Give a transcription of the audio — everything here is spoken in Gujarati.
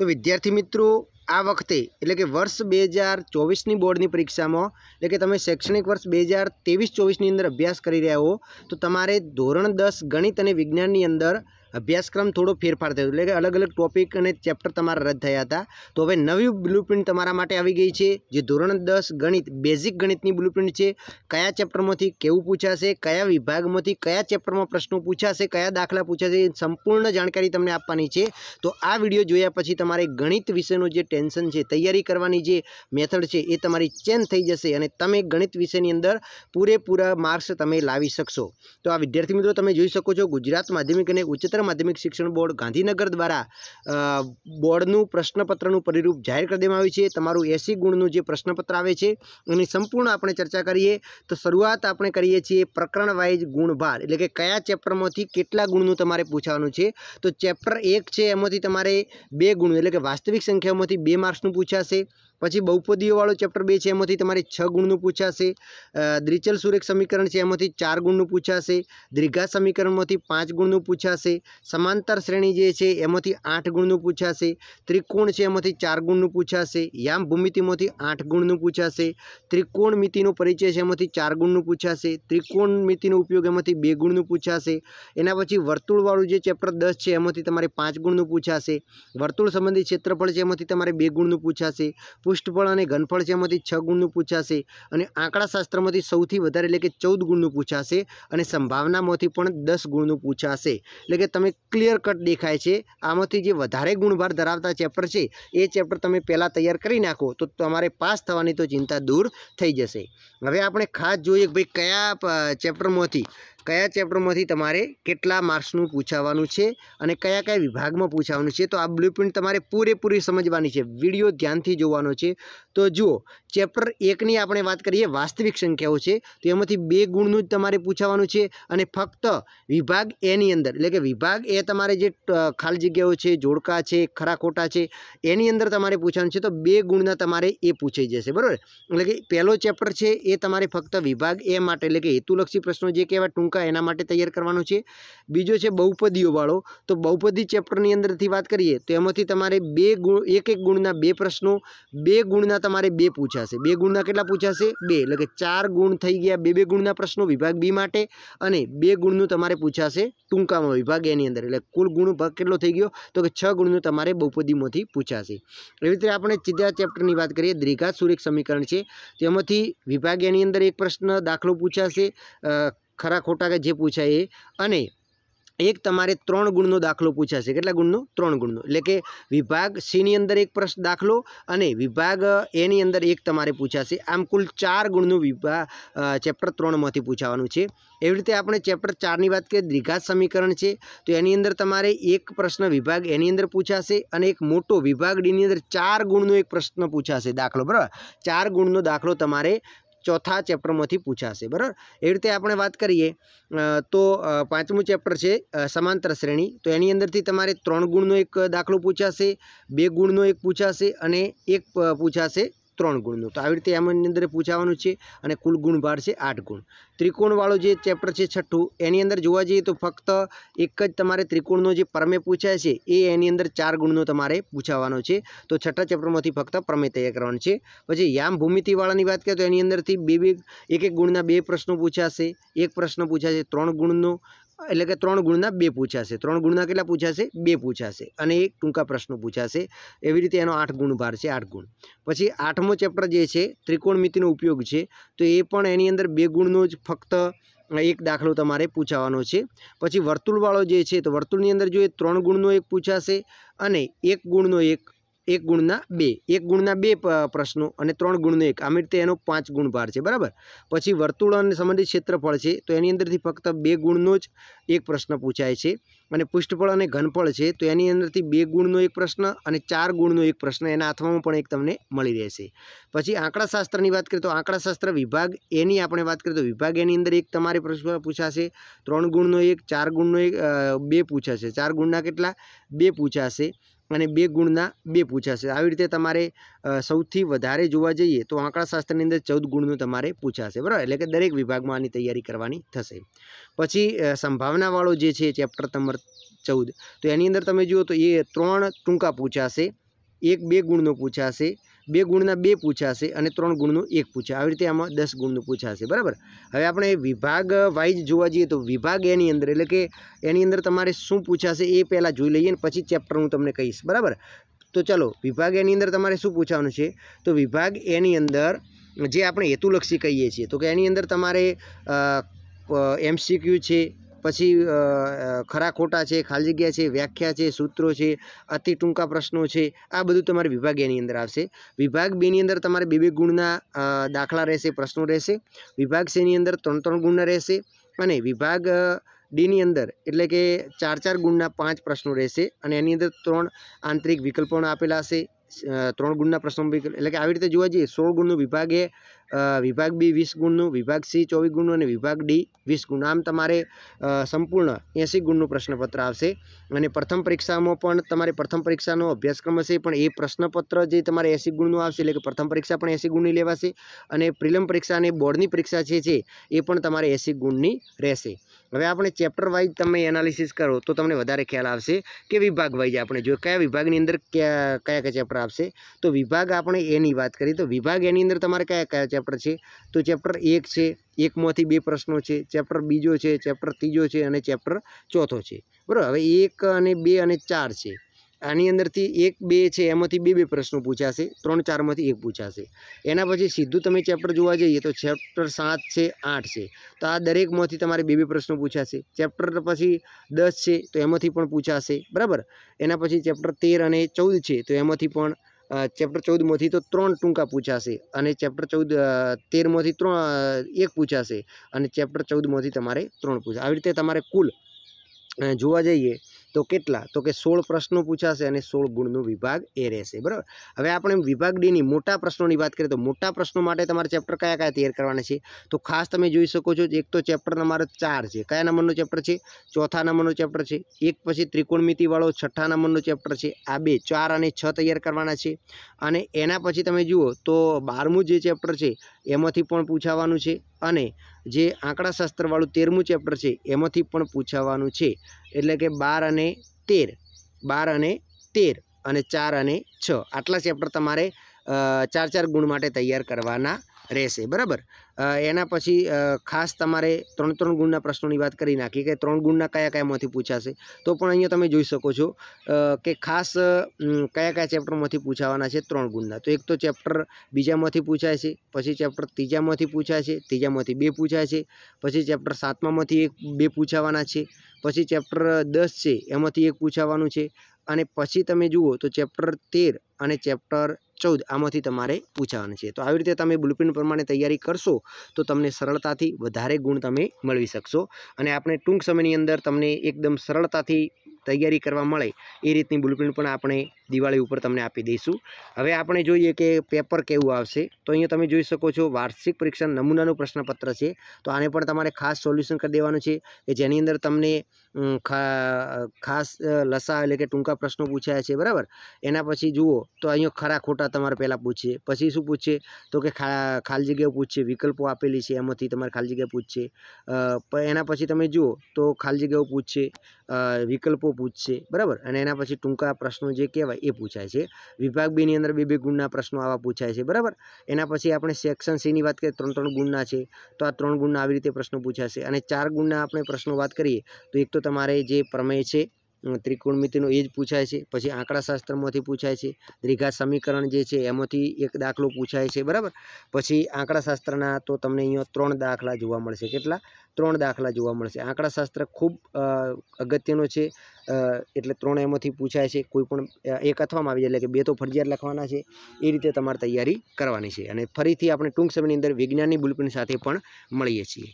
તો વિદ્યાર્થી મિત્રો, આ વખતે, એટલે કે વર્ષ બે હજાર ચોવીસની બોર્ડની પરીક્ષામાં, એટલે કે તમે શૈક્ષણિક વર્ષ બે હજાર ત્રેવીસ ચોવીસની અંદર અભ્યાસ કરી રહ્યા હો, તો તમારે ધોરણ દસ ગણિત અને વિજ્ઞાનની અંદર અભ્યાસક્રમ થોડો ફેરફાર થયો. એટલે કે અલગ અલગ ટોપિક અને ચેપ્ટર તમારા રદ થયા હતા. તો હવે નવી બ્લુપ્રિન્ટ તમારા માટે આવી ગઈ છે, જે ધોરણ દસ ગણિત બેઝિક ગણિતની બ્લુપ્રિન્ટ છે. કયા ચેપ્ટરમાંથી કેવું પૂછાશે, કયા વિભાગમાંથી કયા ચેપ્ટરમાં પ્રશ્નો પૂછાશે, કયા દાખલા પૂછાશે સંપૂર્ણ જાણકારી તમને આપવાની છે. તો આ વીડિયો જોયા પછી તમારે ગણિત વિષયનું જે ટેન્શન છે, તૈયારી કરવાની જે મેથડ છે, એ તમારી ચેન્જ થઈ જશે અને તમે ગણિત વિષયની અંદર પૂરેપૂરા માર્ક્સ તમે લાવી શકશો. તો આ વિદ્યાર્થી મિત્રો તમે જોઈ શકો છો ગુજરાત માધ્યમિક અને ઉચ્ચતર માધ્યમિક શિક્ષણ બોર્ડ ગાંધીનગર દ્વારા બોર્ડનું પ્રશ્નપત્રનું પરિરૂપ જાહેર કરી દેવામાં આવ્યું છે. તમારું એસી ગુણનું જે પ્રશ્નપત્ર આવે છે, એની સંપૂર્ણ આપણે ચર્ચા કરીએ. તો શરૂઆત આપણે કરીએ છીએ પ્રકરણ વાઇઝ ગુણભાર, એટલે કે કયા ચેપ્ટરમાંથી કેટલા ગુણનું તમારે પૂછવાનું છે. તો ચેપ્ટર એક છે, એમાંથી તમારે બે ગુણ, એટલે કે વાસ્તવિક સંખ્યામાંથી બે માર્ક્સનું પૂછાશે. પછી બહુપદીઓવાળો ચેપ્ટર બે છે એમાંથી તમારે છ ગુણનું પૂછાશે અ, દ્વિચલ સુરેખ સમીકરણ છે એમાંથી ચાર ગુણનું પૂછાશે દ્વિઘાત સમીકરણમાંથી પાંચ ગુણનું પૂછાશે સમાંતર શ્રેણી જે છે એમાંથી આઠ ગુણનું પૂછાશે ત્રિકોણ છે એમાંથી ચાર ગુણનું પૂછાશે યામ ભૂમિતિમાંથી આઠ ગુણનું પૂછાશે ત્રિકોણ મિતિનો પરિચય છે એમાંથી ચાર ગુણનું પૂછાશે ત્રિકોણ મિતિનો ઉપયોગ એમાંથી બે ગુણનું પૂછાશે એના પછી વર્તુળવાળું જે ચેપ્ટર દસ છે એમાંથી તમારે પાંચ ગુણનું પૂછાશે વર્તુળ સંબંધિત ક્ષેત્રફળ છે એમાંથી તમારે બે ગુણનું પૂછાશે પુષ્ઠફળ અને ઘનફળ છે એમાંથી છ ગુણનું પૂછાશે અને આંકડાશાસ્ત્રમાંથી સૌથી વધારે એટલે કે ચૌદ ગુણનું પૂછાશે અને સંભાવનામાંથી પણ દસ ગુણનું પૂછાશે. એટલે કે તમે ક્લિયર કટ દેખાય છે. આમાંથી જે વધારે ગુણભાર ધરાવતા ચેપ્ટર છે, એ ચેપ્ટર તમે પહેલાં તૈયાર કરી નાખો તો તમારે પાસ થવાની તો ચિંતા દૂર થઈ જશે. હવે આપણે ખાસ જોઈએ કે ભાઈ કયા ચેપ્ટરમાંથી કયા ચેપ્ટરમાંથી તમારે કેટલા માર્ક્સનું પૂછાવાનું છે અને કયા કયા વિભાગમાં પૂછાવાનું છે? તો આ બ્લુ તમારે પૂરેપૂરી સમજવાની છે. વીડિયો ધ્યાનથી જોવાનો છે. તો જુઓ ચેપ્ટર એકની આપણે વાત કરીએ, વાસ્તવિક સંખ્યાઓ છે. તો એમાંથી બે ગુણનું જ તમારે પૂછાવાનું છે અને ફક્ત વિભાગ એની અંદર, એટલે કે વિભાગ એ તમારે જે ખાલી જગ્યાઓ છે, જોડકા છે, ખરા ખોટા છે, એની અંદર તમારે પૂછવાનું છે. તો બે ગુણના તમારે એ પૂછાઈ જશે. બરાબર? એટલે કે પહેલો ચેપ્ટર છે એ તમારે ફક્ત વિભાગ એ માટે, એટલે કે હેતુલક્ષી પ્રશ્નો જે કહેવાય, ટૂંકા એના માટે તૈયાર કરવાનો છે. બીજો છે બહુપદીઓવાળો. તો બહુપદી ચેપ્ટરની અંદરથી વાત કરીએ, તો એમાંથી તમારે બે ગુણ એક એક ગુણના બે પ્રશ્નો, બે ગુણના તમારે બે પૂછાશે. બે ગુણના કેટલા પૂછાશે? બે. એટલે કે ચાર ગુણ થઈ ગયા બે બે ગુણના પ્રશ્નો વિભાગ બી માટે અને બે ગુણનું તમારે પૂછાશે ટૂંકામાં વિભાગ એની અંદર. એટલે કુલ ગુણ ભાગ કેટલો થઈ ગયો? તો કે છ ગુણનું તમારે બહુપદીમાંથી પૂછાશે. એવી રીતે આપણે સીધા ચેપ્ટરની વાત કરીએ દ્વિઘાત સુરેખ સમીકરણ છે. તેમાંથી વિભાગ એની અંદર એક પ્રશ્ન દાખલો પૂછાશે ખરા ખોટા કે જે પૂછાય એ. અને એક તમારે ત્રણ ગુણનો દાખલો પૂછાશે કેટલા ગુણનો? ત્રણ ગુણનો. એટલે કે વિભાગ સીની અંદર એક પ્રશ્ન દાખલો અને વિભાગ એની અંદર એક તમારે પૂછાશે આમ કુલ ચાર ગુણનું વિભાગ ચેપ્ટર ત્રણમાંથી પૂછાવાનું છે. એવી રીતે આપણે ચેપ્ટર ચારની વાત કરીએ, દ્વિઘાત સમીકરણ છે. તો એની અંદર તમારે એક પ્રશ્ન વિભાગ એની અંદર પૂછાશે અને એક મોટો વિભાગ ડીની અંદર ચાર ગુણનો એક પ્રશ્ન પૂછાશે દાખલો. બરાબર? ચાર ગુણનો દાખલો તમારે ચોથા ચેપ્ટરમાંથી પૂછાશે, બરાબર? એવી રીતે આપણે વાત કરીએ તો પાંચમું ચેપ્ટર છે સમાંતર શ્રેણી. તો એની અંદરથી તમારે ત્રણ ગુણનો એક દાખલો પૂછાશે, બે ગુણનો એક પૂછાશે અને એક પૂછાશે ત્રણ ગુણનું. તો આવી રીતે એમની અંદર પૂછાવાનું છે અને કુલ ગુણભાર છે આઠ ગુણ. ત્રિકોણવાળો જે ચેપ્ટર છે છઠ્ઠું, એની અંદર જોવા જઈએ તો ફક્ત એક જ તમારે ત્રિકોણનો જે પ્રમેય પૂછાય છે, એ એની અંદર ચાર ગુણનો તમારે પૂછાવાનો છે. તો છઠ્ઠા ચેપ્ટરમાંથી ફક્ત પ્રમેય તૈયાર કરવાનો છે. પછી યામ ભૂમિતિવાળાની વાત કરીએ તો એની અંદરથી બે બે, એક એક ગુણના બે પ્રશ્નો પૂછાશે. એક પ્રશ્ન પૂછાશે ત્રણ ગુણનો એટલે કે ત્રણ ગુણના બે પૂછાશે. ત્રણ ગુણના કેટલા પૂછાશે? બે પૂછાશે. અને એક ટૂંકા પ્રશ્નો પૂછાશે. એવી રીતે એનો આઠ ગુણ ભાર છે, આઠ ગુણ. પછી આઠમો ચેપ્ટર જે છે, ત્રિકોણમિતિનો ઉપયોગ છે, તો એ પણ એની અંદર બે ગુણનો જ ફક્ત એક દાખલો તમારે પૂછાવાનો છે. પછી વર્તુળવાળો જે છે, તો વર્તુળની અંદર જો એ ત્રણ ગુણનો એક પૂછાશે અને એક ગુણનો એક એક ગુણના બે. એક ગુણના બે પ્રશ્નો અને ત્રણ ગુણનો એક. આમ રીતે એનો પાંચ ગુણ ભાર છે. બરાબર? પછી વર્તુળ અને સંબંધિત ક્ષેત્રફળ છે. તો એની અંદરથી ફક્ત બે ગુણનો જ એક પ્રશ્ન પૂછાય છે. અને પુષ્ઠફળ અને ઘનફળ છે. તો એની અંદરથી બે ગુણનો એક પ્રશ્ન અને ચાર ગુણનો એક પ્રશ્ન એના હાથમાં પણ એક તમને મળી રહેશે. પછી આંકડાશાસ્ત્રની વાત કરીએ તો આંકડાશાસ્ત્ર વિભાગ એની આપણે વાત કરીએ તો વિભાગ એની અંદર એક તમારે પ્રશ્ન પૂછાશે. ત્રણ ગુણનો એક, ચાર ગુણનો એક બે પૂછાશે. ચાર ગુણના કેટલા? બે પૂછાશે. અને બે ગુણના બે પૂછાશે આવી રીતે તમારે સૌથી વધારે જોવા જઈએ તો આંકડાશાસ્ત્રની અંદર ચૌદ ગુણનું તમારે પૂછાશે બરાબર? એટલે કે દરેક વિભાગમાં આની તૈયારી કરવાની થશે. પછી સંભાવનાવાળો જે છે ચેપ્ટર નંબર ચૌદ, તો એની અંદર તમે જુઓ તો એ ત્રણ ટૂંકા પૂછાશે એક બે ગુણનો પૂછાશે બે ગુણના બે પૂછાશે અને ત્રણ ગુણનું એક પૂછાશે આવી રીતે આમાં દસ ગુણનું પૂછાશે બરાબર? હવે આપણે વિભાગ વાઇઝ જોવા જઈએ તો વિભાગ એની અંદર, એટલે કે એની અંદર તમારે શું પૂછાશે એ પહેલાં જોઈ લઈએ ને પછી ચેપ્ટર હું તમને કહીશ. બરાબર? તો ચાલો, વિભાગ એની અંદર તમારે શું પૂછવાનું છે? તો વિભાગ એની અંદર જે આપણે હેતુલક્ષી કહીએ છીએ, તો કે એની અંદર તમારે એમસીક્યુ છે પછી ખરા ખોટા છે, ખાલી જગ્યા છે, વ્યાખ્યા છે, સૂત્રો છે, અતિ ટૂંકા પ્રશ્નો છે, આ બધું તમારે વિભાગ એની અંદર આવશે. વિભાગ બેની અંદર તમારે બે બે ગુણના દાખલા રહેશે, પ્રશ્નો રહેશે. વિભાગ સેની અંદર ત્રણ ત્રણ ગુણના રહેશે અને વિભાગ ડીની અંદર એટલે કે ચાર ચાર ગુણના પાંચ પ્રશ્નો રહેશે અને એની અંદર ત્રણ આંતરિક વિકલ્પો આપેલા હશે. ત્રણ ગુણના પ્રશ્નો એટલે કે આવી રીતે જોવા જઈએ, સોળ ગુણનું વિભાગ એ વિભાગ બી વીસ ગુણનું, વિભાગ સી ચોવીસ ગુણનું અને વિભાગ ડી વીસ ગુણ આમ તમારે સંપૂર્ણ એંસી ગુણનું પ્રશ્નપત્ર આવશે. અને પ્રથમ પરીક્ષામાં પણ તમારે પ્રથમ પરીક્ષાનો અભ્યાસક્રમ હશે, પણ એ પ્રશ્નપત્ર જે તમારે એંસી ગુણનું આવશે, એટલે કે પ્રથમ પરીક્ષા પણ એંસી ગુણની લેવાશે અને પ્રિલમ પરીક્ષા અને બોર્ડની પરીક્ષા જે છે, એ પણ તમારે એંસી ગુણની રહેશે. હવે આપણે ચેપ્ટર વાઇઝ તમે એનાલિસિસ કરો તો તમને વધારે ખ્યાલ આવશે કે વિભાગ વાઇઝ આપણે જો કયા વિભાગની અંદર કયા કયા કયા ચેપ્ટર આપશે. તો વિભાગ આપણે એની વાત કરીએ તો વિભાગ એની અંદર તમારે કયા કયા ચેપ્ટર છે? તો ચેપ્ટર એક છે, એકમાંથી બે પ્રશ્નો છે ચેપ્ટર બીજો છે ચેપ્ટર ત્રીજો છે અને ચેપ્ટર ચોથો છે. બરાબર? હવે એક અને બે અને ચાર છે. આની અંદરથી એક, બે છે, એમાંથી બે બે પ્રશ્નો પૂછાશે. ત્રણ, ચારમાંથી એક પૂછાશે. એના પછી સીધું તમે ચેપ્ટર જોવા જઈએ તો ચેપ્ટર સાત છે, આઠ છે. તો આ દરેકમાંથી તમારે બે બે પ્રશ્નો પૂછાશે. ચેપ્ટર પછી દસ છે, તો એમાંથી પણ પૂછાશે. બરાબર? એના પછી ચેપ્ટર તેર અને ચૌદ છે, તો એમાંથી પણ ચેપ્ટર ચૌદમાંથી તો ત્રણ ટૂંકા પૂછાશે અને ચેપ્ટર ચૌદ તેરમાંથી ત્રણ એક પૂછાશે અને ચેપ્ટર ચૌદમાંથી તમારે ત્રણ પૂછાશે. આવી રીતે તમારે કુલ જોવા જઈએ તો કેટલા? તો કે સોળ પ્રશ્નો પૂછાશે અને સોળ ગુણનો વિભાગ એ રહેશે. બરાબર? હવે આપણે વિભાગ ડીની મોટા પ્રશ્નોની વાત કરીએ તો મોટા પ્રશ્નો માટે તમારે ચેપ્ટર કયા કયા તૈયાર કરવાના છે? તો ખાસ તમે જોઈ શકો છો એક તો ચેપ્ટર તમારો ચાર છે. કયા નંબરનો ચેપ્ટર છે? ચોથા નંબરનો ચેપ્ટર છે. એક પછી ત્રિકોણમિતિવાળો છઠ્ઠા નંબરનો ચેપ્ટર છે. આ બે, ચાર અને છ તૈયાર કરવાના છે. અને એના પછી તમે જુઓ તો બારમું જે ચેપ્ટર છે, એમાંથી પણ પૂછાવાનું છે. અને જે આંકડાશાસ્ત્રવાળું તેરમું ચેપ્ટર છે, એમાંથી પણ પૂછાવાનું છે. એટલે કે બાર અને તેર. બાર અને તેર અને ચાર અને છ. આટલા ચેપ્ટર તમારે ચાર ચાર ગુણ માટે તૈયાર કરવાના રહેશે. બરાબર? એના પછી ખાસ તમારે ત્રણ ત્રણ ગુણના પ્રશ્નોની વાત કરી નાખી કે ત્રણ ગુણના કયા કયામાંથી પૂછાશે? તો પણ અહીંયા તમે જોઈ શકો છો કે ખાસ કયા કયા ચેપ્ટરમાંથી પૂછાવાના છે ત્રણ ગુણના. તો એક તો ચેપ્ટર બીજામાંથી પૂછાય છે, પછી ચેપ્ટર ત્રીજામાંથી પૂછાય છે, ત્રીજામાંથી બે પૂછાય છે, પછી ચેપ્ટર સાતમામાંથી એક, બે પૂછાવાના છે, પછી ચેપ્ટર દસ છે એમાંથી એક પૂછાવાનું છે, અને પછી તમે જુઓ તો ચેપ્ટર તેર અને ચેપ્ટર ચૌદ આમાંથી તમારે પૂછાવાનું છે. તો આવી રીતે તમે બ્લુપ્રિન્ટ પ્રમાણે તૈયારી કરશો, તો તમને સરળતાથી વધારે ગુણ તમે મેળવી શકશો. અને આપણે ટૂંક સમયની અંદર તમને એકદમ સરળતાથી તૈયારી કરવા મળે, એ રીતની બ્લુપ્રિન્ટ પણ આપણે દિવાળી ઉપર તમને આપી દઈશું. હવે આપણે જોઈએ કે પેપર કેવું આવશે, તો અહીંયા તમે જોઈ શકો છો વાર્ષિક પરીક્ષા નમૂનાનું પ્રશ્નપત્ર છે. તો આને પણ તમારે ખાસ સોલ્યુશન કરી દેવાનું છે કે જેની અંદર તમને ખાસ લસા એટલે કે ટૂંકા પ્રશ્નો પૂછાયા છે, બરાબર? એના પછી જુઓ, તો અહીંયા ખરા ખોટા તમારે પહેલાં પૂછશે પછી શું પૂછશે તો કે ખાલી જગ્યાઓ પૂછશે વિકલ્પો આપેલી છે, એમાંથી તમારે ખાલી જગ્યા પૂછશે એના પછી તમે જુઓ, તો ખાલી જગ્યાઓ પૂછશે વિકલ્પો પૂછશે બરાબર? અને એના પછી ટૂંકા પ્રશ્નો જે કહેવાય એ પૂછાય છે. વિભાગ બીની અંદર બે બે ગુણના પ્રશ્નો આવા પૂછાય છે, બરાબર? એના પછી આપણે સેક્શન સીની વાત કરીએ, ત્રણ ત્રણ ગુણના છે. તો આ ત્રણ ગુણના આવી રીતે પ્રશ્નો પૂછાશે. અને ચાર ગુણના આપણે પ્રશ્નો વાત કરીએ, તો એક તો તમારે જે પ્રમેય છે ત્રિકોણમિતિનો એ જ પૂછાય છે. પછી આંકડાશાસ્ત્રમાંથી પૂછાય છે, દ્વિઘાત સમીકરણ જે છે, એમાંથી એક દાખલો પૂછાય છે, બરાબર? પછી આંકડાશાસ્ત્રના તો તમને અહીંયા ત્રણ દાખલા જોવા મળશે. કેટલા? ત્રણ દાખલા જોવા મળશે. આંકડાશાસ્ત્ર ખૂબ અગત્યનો છે. એટલે ત્રણ એમાંથી પૂછાય છે. કોઈ પણ એક અથવામાં આવી જાય, એટલે કે બે તો ફરજિયાત લખવાના છે. એ રીતે તમારે તૈયારી કરવાની છે. અને ફરીથી આપણે ટૂંક સમયની અંદર વિજ્ઞાનની બુલપિન સાથે પણ મળીએ છીએ.